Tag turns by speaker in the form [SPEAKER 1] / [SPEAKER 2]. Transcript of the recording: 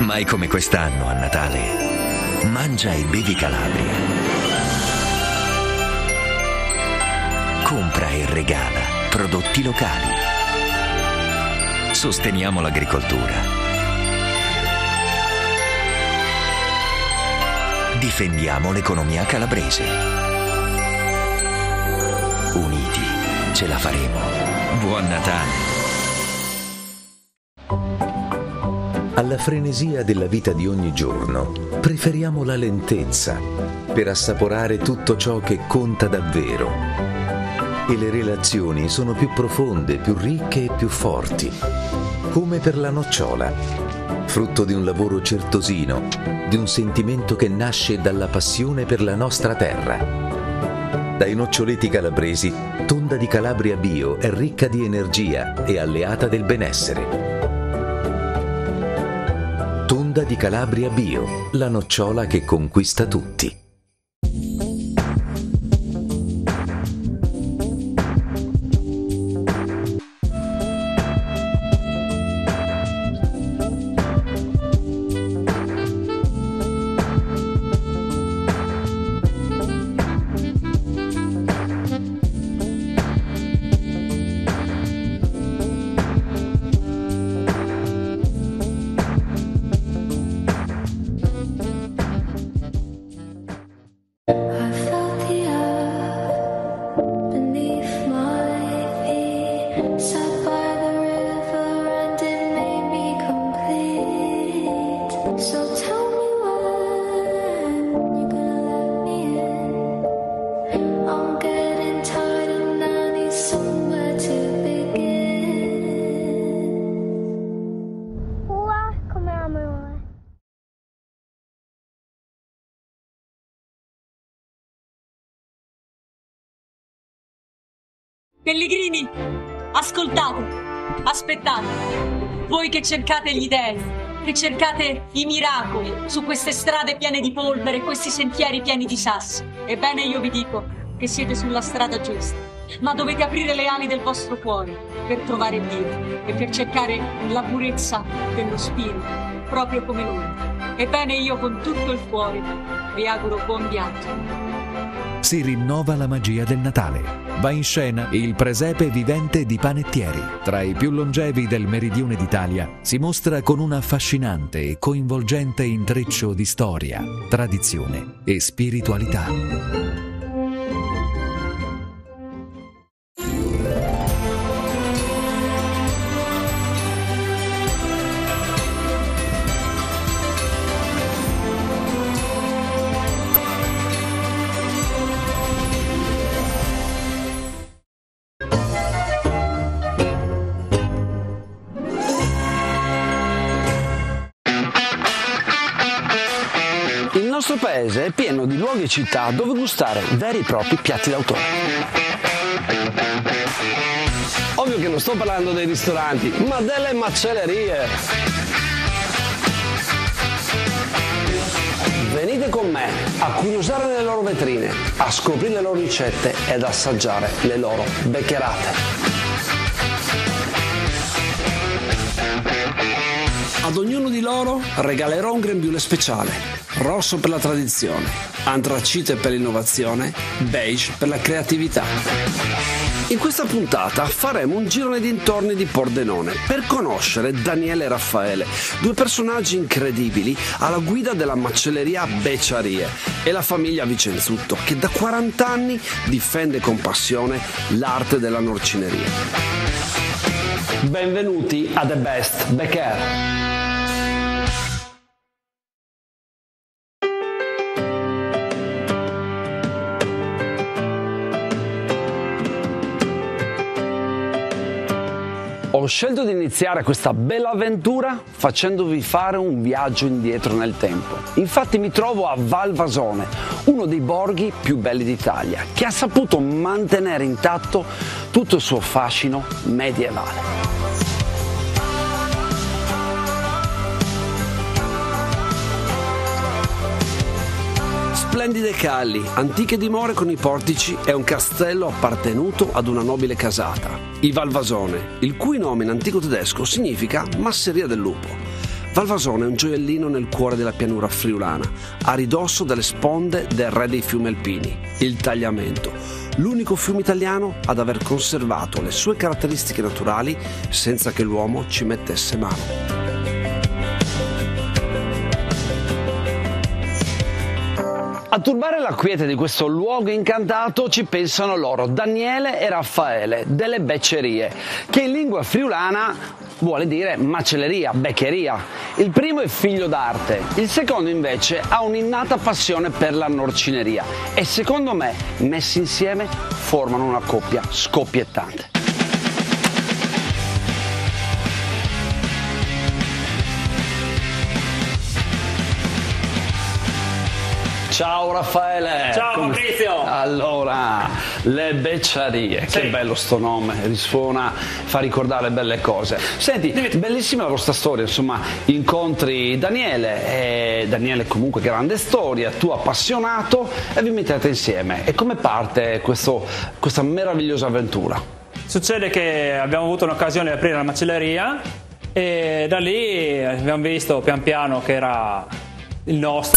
[SPEAKER 1] Mai come quest'anno a Natale. Mangia e bevi Calabria. Compra e regala prodotti locali. Sosteniamo l'agricoltura. Difendiamo l'economia calabrese. Uniti ce la faremo. Buon Natale!
[SPEAKER 2] Alla frenesia della vita di ogni giorno preferiamo la lentezza per assaporare tutto ciò che conta davvero. E le relazioni sono più profonde, più ricche e più forti, come per la nocciola, frutto di un lavoro certosino, di un sentimento che nasce dalla passione per la nostra terra. Dai noccioleti calabresi, Tonda di Calabria Bio è ricca di energia e alleata del benessere. Tonda di Calabria Bio, la nocciola che conquista tutti.
[SPEAKER 3] Pellegrini, ascoltate, aspettate. Voi che cercate gli dei, che cercate i miracoli su queste strade piene di polvere questi sentieri pieni di sassi. Ebbene io vi dico che siete sulla strada giusta, ma dovete aprire le ali del vostro cuore per trovare Dio e per cercare la purezza dello spirito, proprio come noi. Ebbene io con tutto il cuore vi auguro buon viaggio.
[SPEAKER 4] Si rinnova la magia del Natale. Va in scena il presepe vivente di Panettieri. Tra i più longevi del meridione d'Italia, si mostra con un affascinante e coinvolgente intreccio di storia, tradizione e spiritualità.
[SPEAKER 5] Paese è pieno di luoghi e città dove gustare veri e propri piatti d'autore. Ovvio che non sto parlando dei ristoranti, ma delle macellerie. Venite con me a curiosare nelle loro vetrine, a scoprire le loro ricette ed assaggiare le loro beccherate. Ad ognuno di loro regalerò un grembiule speciale, rosso per la tradizione, antracite per l'innovazione, beige per la creatività. In questa puntata faremo un giro nei dintorni di Pordenone per conoscere Daniele e Raffaele, due personaggi incredibili alla guida della macelleria Becciarie e la famiglia Vicenzutto che da 40 anni difende con passione l'arte della norcineria. Benvenuti a The Best Becker. Scelto di iniziare questa bella avventura facendovi fare un viaggio indietro nel tempo. Infatti mi trovo a Valvasone, uno dei borghi più belli d'Italia, che ha saputo mantenere intatto tutto il suo fascino medievale. Splendide calli, antiche dimore con i portici e un castello appartenuto ad una nobile casata, il Valvasone, il cui nome in antico tedesco significa masseria del lupo. Valvasone è un gioiellino nel cuore della pianura friulana, a ridosso delle sponde del re dei fiumi alpini, il Tagliamento, l'unico fiume italiano ad aver conservato le sue caratteristiche naturali senza che l'uomo ci mettesse mano. A turbare la quiete di questo luogo incantato ci pensano loro, Daniele e Raffaele, delle beccerie, che in lingua friulana vuole dire macelleria, beccheria. Il primo è figlio d'arte, il secondo invece ha un'innata passione per la norcineria e secondo me, messi insieme, formano una coppia scoppiettante. Ciao Raffaele!
[SPEAKER 6] Ciao
[SPEAKER 5] Come-
[SPEAKER 6] Fabrizio!
[SPEAKER 5] Allora, le becciarie,
[SPEAKER 6] Sì.
[SPEAKER 5] che bello sto nome, risuona, fa ricordare belle cose. Senti, bellissima la vostra storia, insomma, incontri Daniele, e Daniele comunque grande storia, tu appassionato e vi mettete insieme. E come parte questo- questa meravigliosa avventura?
[SPEAKER 6] Succede che abbiamo avuto un'occasione di aprire la macelleria e da lì abbiamo visto pian piano che era il nostro